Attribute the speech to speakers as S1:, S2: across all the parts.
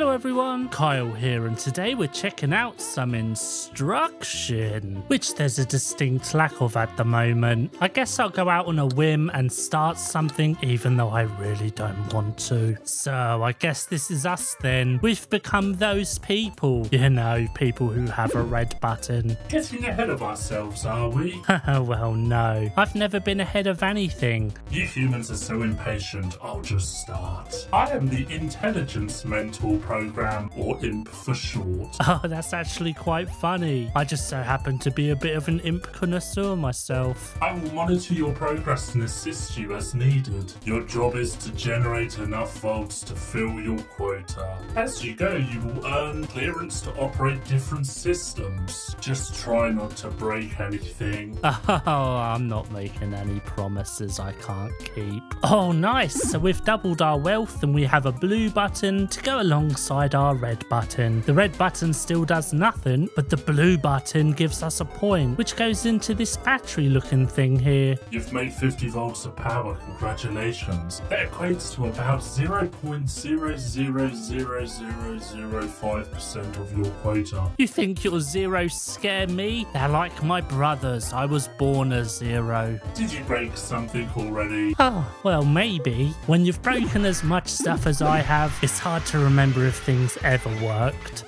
S1: Hello everyone, Kyle here and today we're checking out some instruction, which there's a distinct lack of at the moment. I guess I'll go out on a whim and start something even though I really don't want to. So I guess this is us then. We've become those people, you know, people who have a red button.
S2: Getting ahead of ourselves, are we?
S1: well, no. I've never been ahead of anything.
S2: You humans are so impatient, I'll just start. I am the Intelligence Mentor Program, or IMP for short.
S1: Oh, that's actually quite funny. I just so happen to be a bit of an imp connoisseur myself.
S2: I will monitor your progress and assist you as needed. Your job is to generate enough volts to fill your quota. As you go, you will earn clearance to operate different systems. Just try not to break anything.
S1: Oh, I'm not making any promises I can't keep. Oh, nice. So we've doubled our wealth and we have a blue button to go alongside our red button. The red button still does nothing, but the blue button gives us a point, which goes into this battery looking thing here.
S2: You've made 50 volts of power, congratulations. That equates to about 0.000005% of your quota.
S1: You think your zeros scare me? They're like my brothers. I was born a zero.
S2: Did you break something already?
S1: Oh, well, maybe. When you've broken as much stuff as I have, it's hard to remember if things ever worked.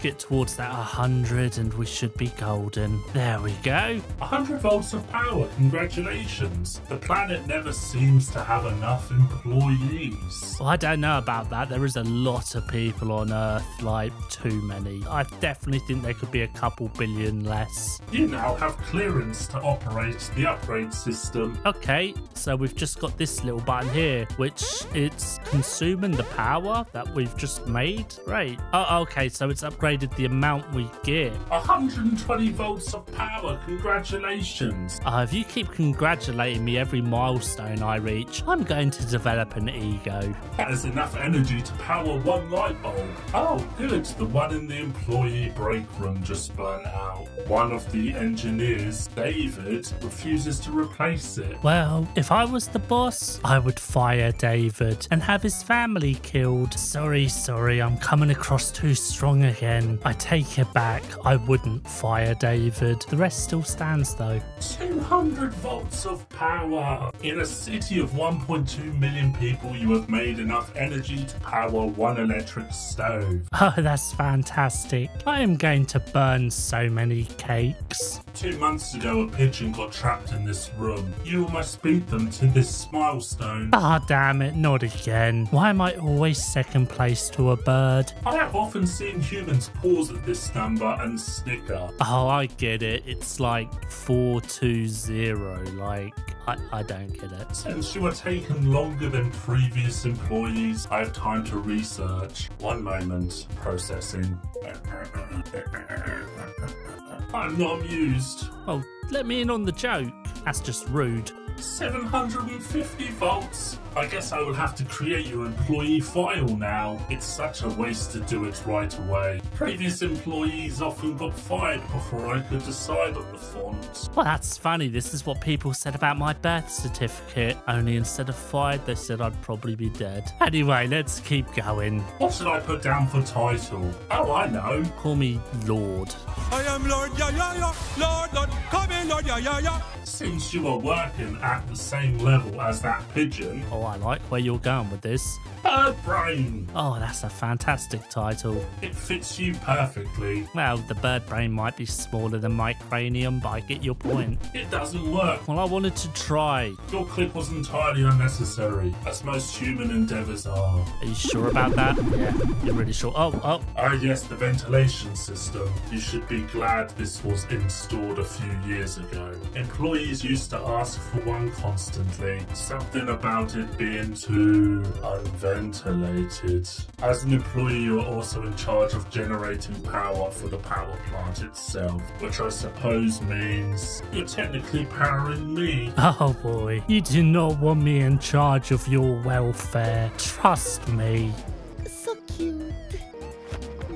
S1: Get towards that 100 and we should be golden. There we go.
S2: 100 volts of power, congratulations. The planet never seems to have enough employees.
S1: Well, I don't know about that. There is a lot of people on Earth, like too many. I definitely think there could be a couple billion less.
S2: You now have clearance to operate the upgrade system.
S1: Okay, so we've just got this little button here, which it's consuming the power that we've just made. Great. Oh, okay, so it's upgraded the amount we get.
S2: 120 volts of power, congratulations.
S1: Uh, if you keep congratulating me every milestone I reach, I'm going to develop an ego.
S2: That is enough energy to power one light bulb. Oh, good. The one in the employee break room just burnt out. One of the engineers, David, refuses to replace it.
S1: Well, if I was the boss, I would fire David and have his family killed. Sorry, sorry, I'm coming across too strong again. I take it back. I wouldn't fire David. The rest still stands though.
S2: 200 volts of power. In a city of 1.2 million people, you have made enough energy to power one electric stove.
S1: Oh, that's fantastic. I am going to burn so many cakes.
S2: Two months ago, a pigeon got trapped in this room. You almost beat them to this milestone.
S1: Ah, damn it, not again. Why am I always second place to a bird?
S2: I have often seen humans pause at this number and snicker.
S1: Oh, I get it. It's like 420. Like, I, I don't get it.
S2: Since you are taken longer than previous employees, I have time to research. One moment, processing. I'm not amused.
S1: Oh, let me in on the joke. That's just rude.
S2: 750 volts. I guess I will have to create your employee file now. It's such a waste to do it right away. Previous employees often got fired before I could decide on the font.
S1: Well, that's funny. This is what people said about my birth certificate. Only instead of fired, they said I'd probably be dead. Anyway, let's keep going.
S2: What should I put down for title? Oh, I know.
S1: Call me Lord.
S3: I am Lord, yeah, yeah, yeah. Lord, Lord, come in, Lord, yeah, yeah, yeah.
S2: Since you are working at the same level as that pigeon,
S1: Oh, I like where you're going with this.
S2: Bird Brain.
S1: Oh, that's a fantastic title.
S2: It fits you perfectly.
S1: Well, the bird brain might be smaller than my cranium, but I get your point.
S2: It doesn't work.
S1: Well, I wanted to try.
S2: Your clip was entirely unnecessary, as most human endeavors are.
S1: Are you sure about that? Yeah, you're really sure. Oh, oh,
S2: Ah, yes, the ventilation system. You should be glad this was installed a few years ago. Employees used to ask for one constantly. Something about it being too unventilated. As an employee, you're also in charge of generating power for the power plant itself, which I suppose means you're technically powering me.
S1: oh boy. You do not want me in charge of your welfare. Trust me.
S4: So cute.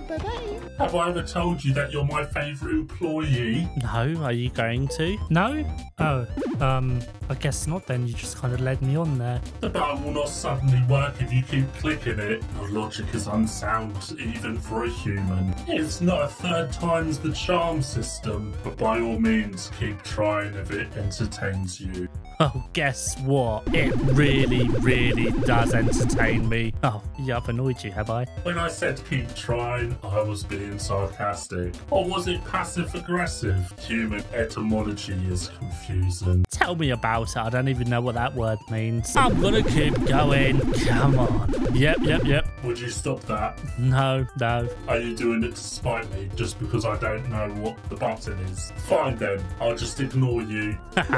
S4: Bye bye.
S2: Have I ever told you that you're my favourite employee?
S1: No, are you going to? No? Oh, um, I guess not then. You just kind of led me on there.
S2: The button will not suddenly work if you keep clicking it. Your logic is unsound, even for a human. It's not a third time's the charm system, but by all means, keep trying if it entertains you.
S1: Oh, guess what? It really, really does entertain me. Oh, yeah, I've annoyed you, have I?
S2: When I said keep trying, I was being sarcastic. Or was it passive aggressive? Human etymology is confusing.
S1: Tell me about it. I don't even know what that word means. I'm gonna keep going. Come on. Yep, yep, yep.
S2: Would you stop that?
S1: No, no.
S2: Are you doing it to spite me just because I don't know what the button is? Fine then, I'll just ignore you.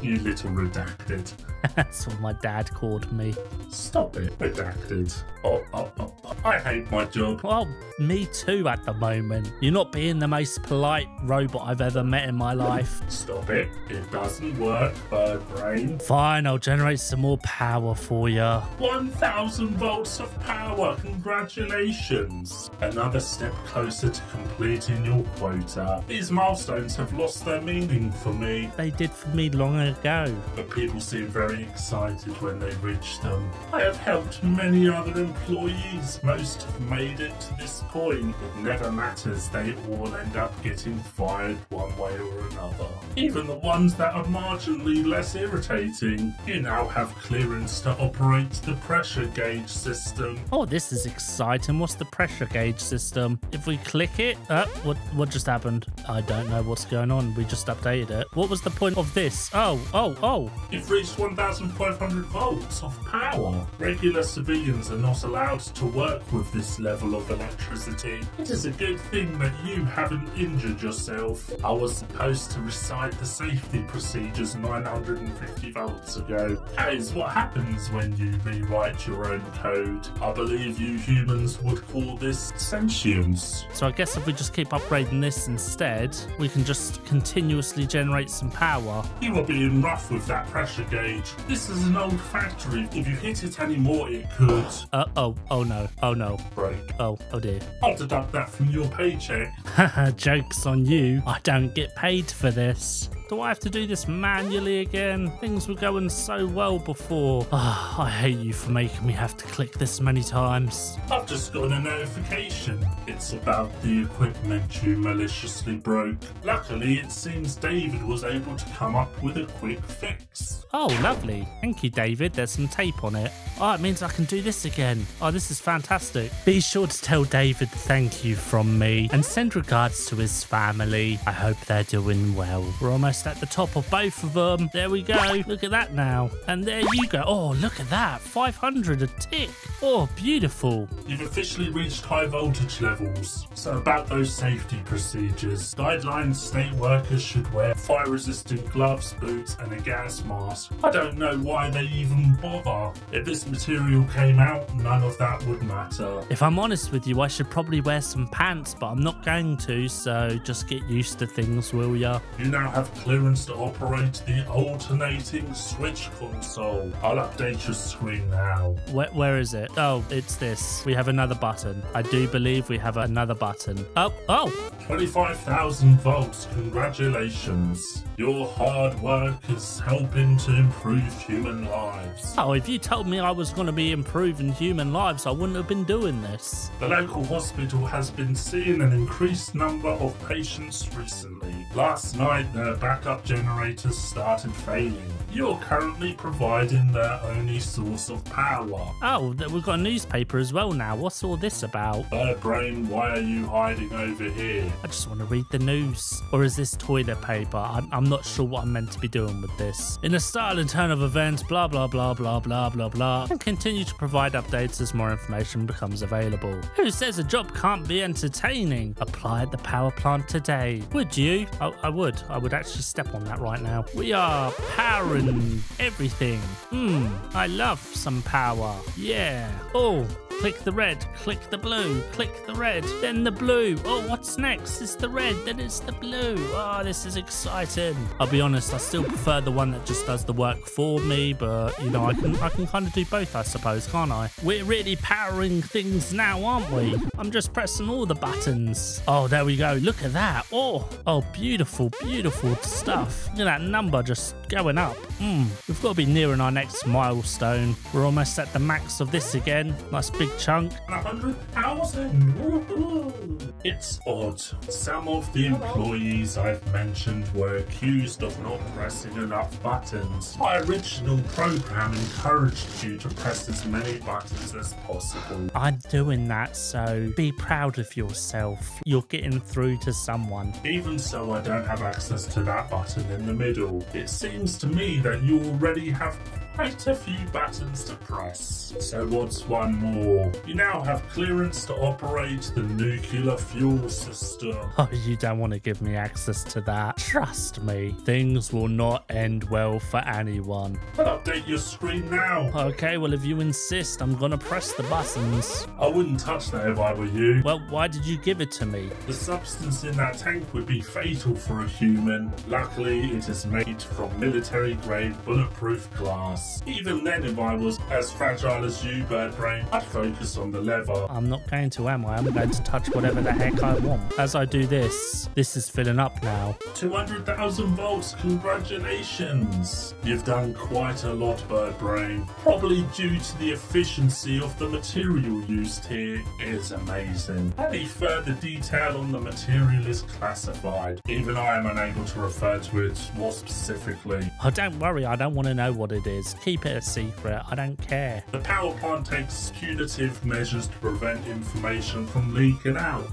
S2: you little redacted.
S1: That's what my dad called me.
S2: Stop it, redacted. Oh, oh, oh, oh. I hate my job.
S1: Well, me too at the moment. You're not being the most polite robot I've ever met in my life.
S2: Stop it. It doesn't work, bird brain.
S1: Fine, I'll generate some more power for you.
S2: 1000 volts of power. Congratulations. Another step closer to completing your quota. These milestones have lost their meaning for me,
S1: They did for me long ago.
S2: but people seem very excited when they reach them. I have helped many other employees. Most have made it to this point. It never matters. They all end up getting fired one way or another. Even the ones that are marginally less irritating. You now have clearance to operate the pressure gauge system.
S1: Oh, this is exciting. What's the pressure gauge system? If we click it, uh, what what just happened? I don't know what's going on. We just updated it. What was the point of this? Oh, oh, oh.
S2: You've reached 1,500 volts of power. Regular civilians are not allowed to work with this level of electricity. It is a good thing that you haven't injured yourself. I was supposed to recite the safety procedures 950 volts ago. That is what happens when you rewrite your own code. I believe you humans would call this sentience.
S1: So I guess if we just keep upgrading this instead, we can just continuously generate some power.
S2: You are being rough with that pressure gauge. This is an old factory. If you hit it anymore, it could
S1: Uh oh, oh no, oh no,
S2: break.
S1: oh, oh dear.
S2: I'll deduct that from your paycheck.
S1: Haha, joke's on you. I don't get paid for this. Do I have to do this manually again? Things were going so well before. Ah, I hate you for making me have to click this many times.
S2: I've just got a notification. It's about the equipment you maliciously broke. Luckily, it seems David was able to come up with a quick fix.
S1: Oh, lovely. Thank you, David. There's some tape on it. Oh, it means I can do this again. Oh, this is fantastic. Be sure to tell David thank you from me and send regards to his family. I hope they're doing well. We're almost at the top of both of them. There we go. Look at that now. And there you go. Oh, look at that. 500 a tick. Oh, beautiful.
S2: You've officially reached high voltage levels. So, about those safety procedures, guidelines state workers should wear fire resistant gloves, boots, and a gas mask. I don't know why they even bother. If this material came out, none of that would matter.
S1: If I'm honest with you, I should probably wear some pants, but I'm not going to, so just get used to things, will ya?
S2: You now have clearance to operate the alternating switch console. I'll update your screen now.
S1: Where, where is it? Oh, it's this. We have another button. I do believe we have another button. Oh, oh!
S2: 25,000 volts, congratulations. Your hard work is helping to improve human lives.
S1: Oh, if you told me I was going to be improving human lives, I wouldn't have been doing this.
S2: The local hospital has been seeing an increased number of patients recently. Last night, their backup generators started failing. You're currently providing their only source of power.
S1: Oh, we've got a newspaper as well now. What's all this about?
S2: Bird Brain, why are you hiding over here?
S1: I just want to read the news. Or is this toilet paper? I'm, I'm not sure what I'm meant to be doing with this. In a style and turn of events, blah, blah, blah, blah, blah, blah, blah. And continue to provide updates as more information becomes available. Who says a job can't be entertaining? Apply at the power plant today. Would you? I, I would. I would actually step on that right now. We are powering and everything. Hmm, I love some power. Yeah. Oh, click the red, click the blue, click the red, then the blue. Oh, what's next? It's the red, then it's the blue. Oh, this is exciting. I'll be honest, I still prefer the one that just does the work for me, but you know, I can I can kind of do both, I suppose, can't I? We're really powering things now, aren't we? I'm just pressing all the buttons. Oh, there we go. Look at that. Oh, oh, beautiful, beautiful stuff. Look at that number just going up. Hmm, we've got to be nearing our next milestone. We're almost at the max of this again. Nice big chunk.
S2: Hundred thousand. It's odd. Some of the employees I've mentioned were accused of not pressing enough buttons. My original program encouraged you to press as many buttons as possible.
S1: I'm doing that, so be proud of yourself. You're getting through to someone.
S2: Even so, I don't have access to that button in the middle. It seems to me that you already have quite a few buttons to press. So what's one more? You now have clearance to operate the nuclear fuel system.
S1: Oh, you don't want to give me access to that. Trust me, things will not end well for anyone.
S2: I'll update your screen now.
S1: Okay, well, if you insist, I'm gonna press the buttons.
S2: I wouldn't touch that if I were you.
S1: Well, why did you give it to me?
S2: The substance in that tank would be fatal for a human. Luckily, it is made from military grade bulletproof glass. Even then, if I was as fragile as you, Bird Brain, I'd focus on the lever.
S1: I'm not going to, am I? I'm going to touch whatever the heck I want. As I do this, this is filling up now.
S2: 200,000 volts, congratulations! You've done quite a lot, Bird Brain. Probably due to the efficiency of the material used here is amazing. Any further detail on the material is classified. Even I am unable to refer to it more specifically.
S1: Oh, don't worry, I don't want to know what it is. Keep it a secret. I don't care.
S2: The power plant takes punitive measures to prevent information from leaking out.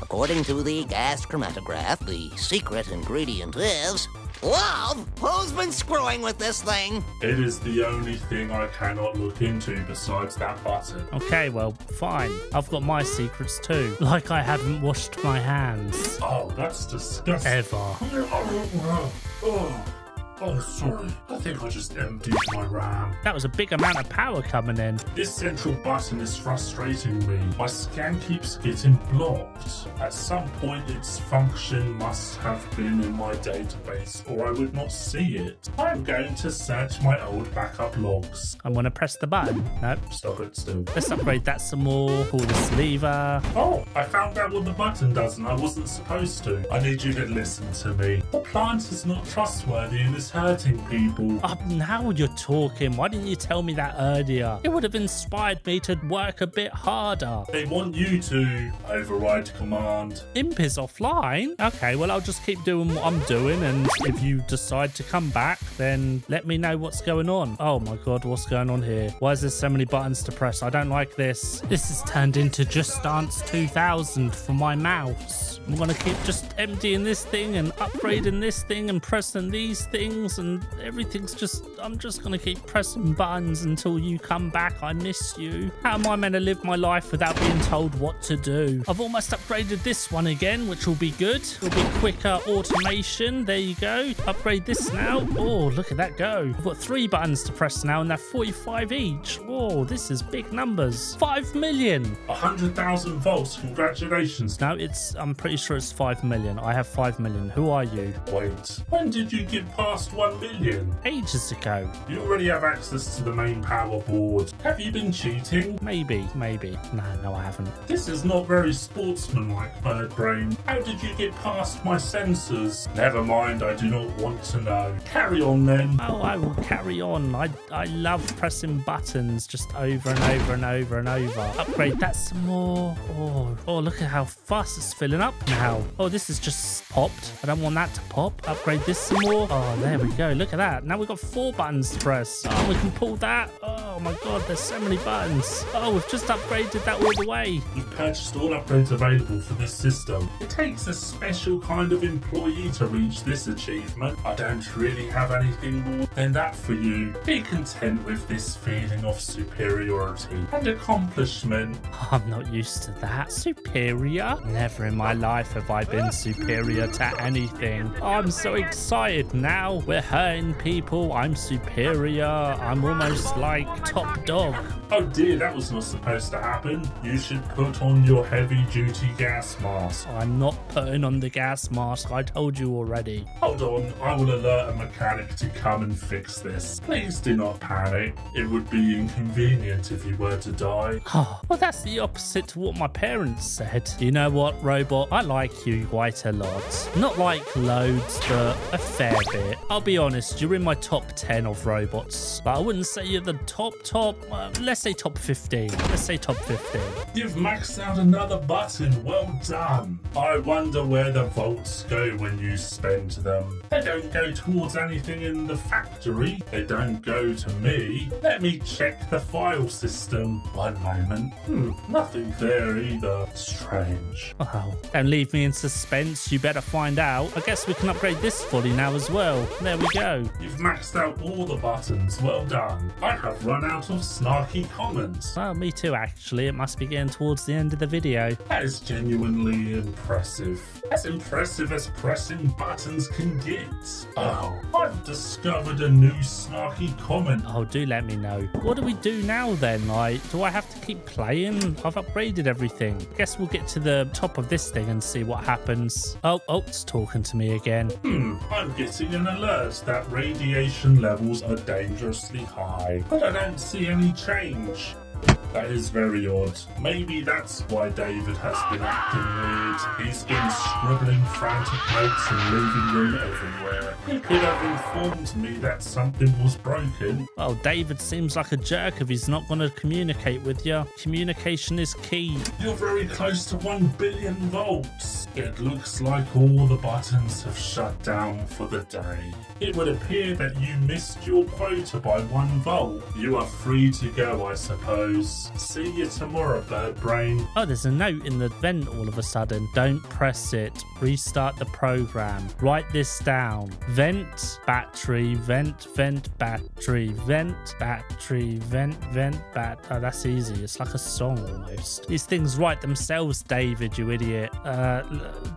S4: According to the gas chromatograph, the secret ingredient is love. Who's been screwing with this thing?
S2: It is the only thing I cannot look into besides that button.
S1: Okay, well, fine. I've got my secrets too. Like I haven't washed my hands.
S2: Oh, that's disgusting.
S1: Ever.
S2: Oh, oh, oh. Oh, sorry. I think I just emptied my RAM.
S1: That was a big amount of power coming in.
S2: This central button is frustrating me. My scan keeps getting blocked. At some point, its function must have been in my database, or I would not see it. I'm going to search my old backup logs.
S1: I'm gonna press the button. Nope.
S2: Stop it still.
S1: Let's upgrade that some more. Pull this lever.
S2: Oh, I found out what the button does and I wasn't supposed to. I need you to listen to me. The plant is not trustworthy and is hurting people.
S1: Oh, now you're talking. Why didn't you tell me that earlier? It would have inspired me to work a bit harder.
S2: They want you to override command.
S1: Imp is offline. Okay, well, I'll just keep doing what I'm doing. And if you decide to come back, then let me know what's going on. Oh my God, what's going on here? Why is there so many buttons to press? I don't like this. This has turned into Just Dance 2000 for my mouse. I'm gonna keep just emptying this thing and upgrading this thing and pressing these things and everything's just I'm just gonna keep pressing buttons until you come back. I miss you. How am I meant to live my life without being told what to do? I've almost upgraded this one again, which will be good. It'll be quicker automation. There you go. Upgrade this now. Oh, look at that go. I've got three buttons to press now and they're 45 each. Whoa, this is big numbers. Five million.
S2: 100,000 volts, congratulations.
S1: No, it's I'm pretty sure it's five million. I have five million. Who are you?
S2: Wait, when did you get past 1 million?
S1: Ages ago.
S2: You already have access to the main power board. Have you been cheating?
S1: Maybe, maybe. No, no, I haven't.
S2: This is not very sportsmanlike, Bird Brain. How did you get past my sensors? Never mind, I do not want to know. Carry on then.
S1: Oh, I will carry on. I I love pressing buttons just over and over and over and over. Upgrade that some more. Oh, oh, look at how fast it's filling up now. Oh, this is just popped. I don't want that to pop. Upgrade this some more. Oh, there we go. Look at that. Now we've got four buttons to press. Oh, we can pull that. Oh, my god, there's so many buttons. Oh, we've just upgraded that all the way.
S2: You've purchased all upgrades available for this system. It takes a special kind of employee to reach this achievement. I don't really have anything more than that for you. Be content with this feeling of superiority and accomplishment.
S1: I'm not used to that. Superior? Never in my life have I been superior to anything. I'm so excited now. We're hurting people. I'm superior. I'm almost like top dog.
S2: Oh dear, that was not supposed to happen. You should put on your heavy duty gas mask.
S1: I'm not putting on the gas mask. I told you already.
S2: Hold on, I will alert a mechanic to come and fix this. Please do not panic. It would be inconvenient if you were to die.
S1: Oh, well, that's the opposite to what my parents said. You know what, Robot? I like you quite a lot. Not like loads, but a fair bit. I'll be honest, you're in my top 10 of robots. But I wouldn't say you're the top, top. Uh, let's say top 15. Let's say top 15.
S2: You've maxed out another button. Well done. I wonder where the volts go when you spend them. They don't go towards anything in the factory. They don't go to me. Let me check the file system. One moment. Hmm, nothing there either. Strange.
S1: Oh, don't leave me in suspense. You better find out. I guess we can upgrade this fully now as well. There we go.
S2: You've maxed out all the buttons. Well done. I have run out of snarky comments.
S1: Well, me too, actually. It must be getting towards the end of the video.
S2: That is genuinely impressive. As impressive as pressing buttons can get. Oh, I've discovered a new snarky comment.
S1: Oh, do let me know. What do we do now then? Like, do I have to keep playing? I've upgraded everything. I Guess we'll get to the top of this thing and see what happens. Oh, oh, it's talking to me again.
S2: Hmm, I'm getting an alert that radiation levels are dangerously high, but I don't see any change. That is very odd. Maybe that's why David has been acting weird. He's been scribbling frantic notes and leaving them everywhere. He could have informed me that something was broken.
S1: Well, David seems like a jerk if he's not going to communicate with you. Communication is key.
S2: You're very close to 1 billion volts. It looks like all the buttons have shut down for the day. It would appear that you missed your quota by 1 volt. You are free to go, I suppose. See you tomorrow, bird brain.
S1: Oh, there's a note in the vent all of a sudden. Don't press it. Restart the program. Write this down. Vent, battery, vent, vent, battery, vent, battery, vent, vent, bat. Oh, that's easy. It's like a song almost. These things write themselves, David, you idiot. Uh,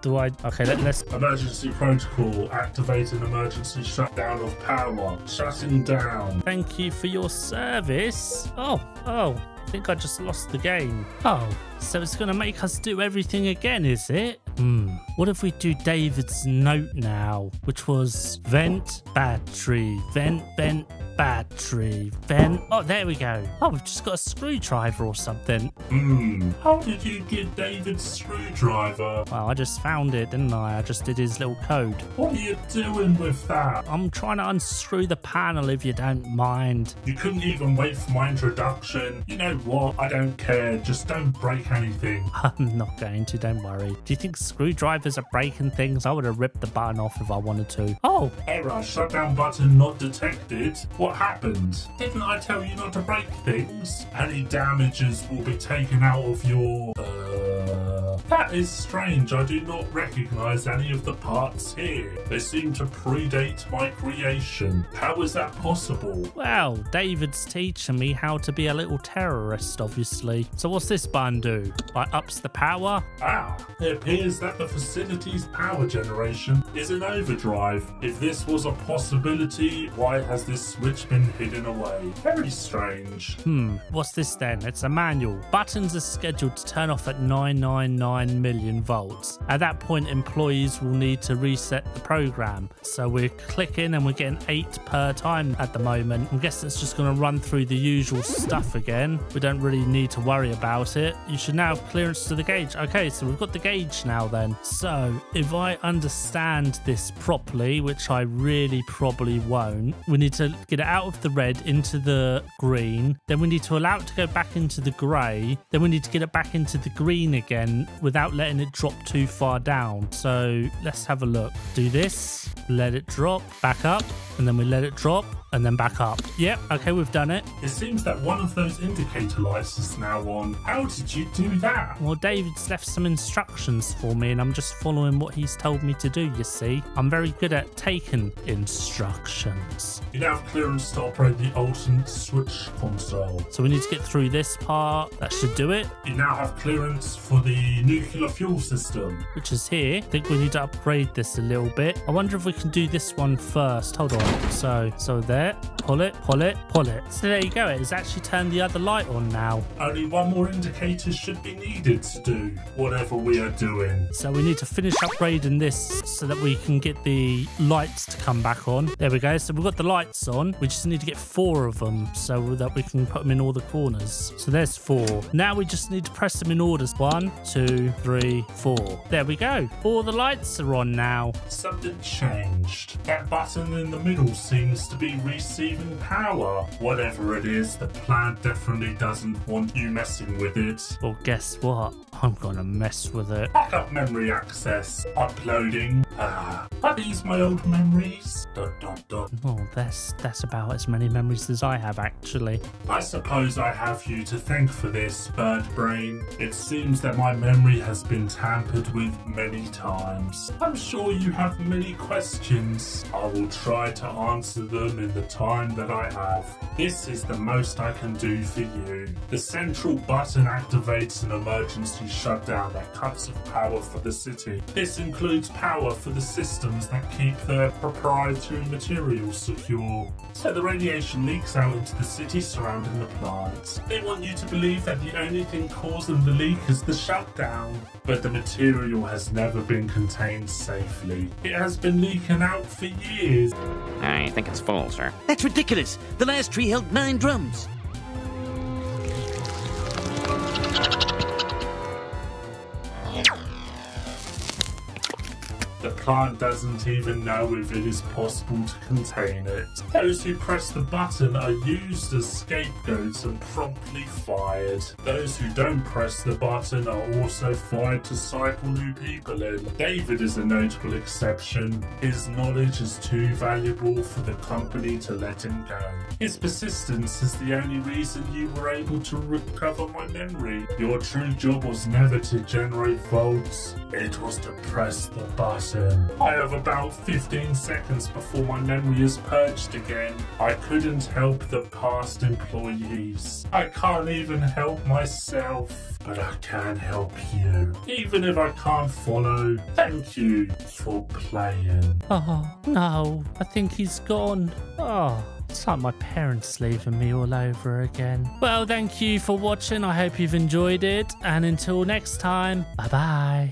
S1: do I? Okay, let, let's.
S2: Emergency protocol. Activate an emergency shutdown of power. Shutting down.
S1: Thank you for your service. Oh, oh. I think I just lost the game. Oh, so it's going to make us do everything again, is it? Hmm. What if we do David's note now, which was vent, battery, vent, vent, battery, vent. Oh, there we go. Oh, we've just got a screwdriver or something.
S2: Hmm. How did you get David's screwdriver?
S1: Well, I just found it, didn't I? I just did his little code.
S2: What are you doing with that?
S1: I'm trying to unscrew the panel if you don't mind.
S2: You couldn't even wait for my introduction. You know what? I don't care. Just don't break anything.
S1: I'm not going to, don't worry. Do you think screwdrivers are breaking things? I would have ripped the button off if I wanted to. Oh,
S2: Error. Shutdown button not detected. What happened? Didn't I tell you not to break things? Any damages will be taken out of your. Uh, that is strange. I do not recognize any of the parts here. They seem to predate my creation. How is that possible?
S1: well, David's teaching me how to be a little terrorist, obviously. So what's this button do? Like ups the power?
S2: Ah, it appears that the facility's power generation is in overdrive. If this was a possibility, why has this switch been hidden away? Very strange.
S1: Hmm, what's this then? It's a manual. Buttons are scheduled to turn off at 999 million volts. At that point, employees will need to reset the program. So we're clicking and we're getting 8 per time at the moment. I'm guessing it's just going to run through the usual stuff again. We don't really need to worry about it. You should now have clearance to the gauge. Okay, so we've got the gauge now then. So if I understand this properly, which I really probably won't, we need to get it out of the red into the green. Then we need to allow it to go back into the grey. Then we need to get it back into the green again without letting it drop too far down. So let's have a look. Do this, let it drop, back up, and then we let it drop and then back up. Yep, okay, we've done it.
S2: It seems that one of those indicator lights is now on. How did you do that?
S1: Well, David's left some instructions for me, and I'm just following what he's told me to do, you see. I'm very good at taking instructions.
S2: You now have clearance to operate the alternate switch console.
S1: So we need to get through this part. That should do it,
S2: You now have clearance for the nuclear fuel system.
S1: which is here. I think we need to upgrade this a little bit. I wonder if we can do this one first. Hold on. So, so there. Pull it, pull it, pull it. So there you go. It has actually turned the other light on now.
S2: Only one more indicator should be needed to do whatever we are doing.
S1: So we need to finish upgrading this so that we can get the lights to come back on. There we go. So we've got the lights on. We just need to get four of them so that we can put them in all the corners. So there's four. Now we just need to press them in orders. One, two, three, four. There we go. All the lights are on now.
S2: Something changed. That button in the middle seems to be receiving power. Whatever it is, the plant definitely doesn't want you messing with it.
S1: Well, guess what? I'm gonna mess with it.
S2: Backup memory access. Uploading. Ah, are these my old memories? Dot dot dot.
S1: Oh, that's that's about as many memories as I have actually.
S2: I suppose I have you to thank for this, Bird Brain. It seems that my memory has been tampered with many times. I'm sure you have many questions. I will try to answer them in the time that I have. This is the most I can do for you. The central button activates an emergency shutdown that cuts off power for the city. This includes power for the systems that keep their proprietary materials secure. So the radiation leaks out into the city surrounding the plant. They want you to believe that the only thing causing the leak is the shutdown. But the material has never been contained safely. It has been leaking out for years.
S5: I think it's full, sir.
S6: That's ridiculous. The last tree held nine drums.
S2: Plant doesn't even know if it is possible to contain it. Those who press the button are used as scapegoats and promptly fired. Those who don't press the button are also fired to cycle new people in. David is a notable exception. His knowledge is too valuable for the company to let him go. His persistence is the only reason you were able to recover my memory. Your true job was never to generate votes, it was to press the button. I have about 15 seconds before my memory is purged again. I couldn't help the past employees. I can't even help myself, but I can help you. Even if I can't follow, thank you for playing.
S1: Oh no, I think he's gone. Oh. It's like my parents leaving me all over again. Well, thank you for watching. I hope you've enjoyed it. And until next time, bye bye.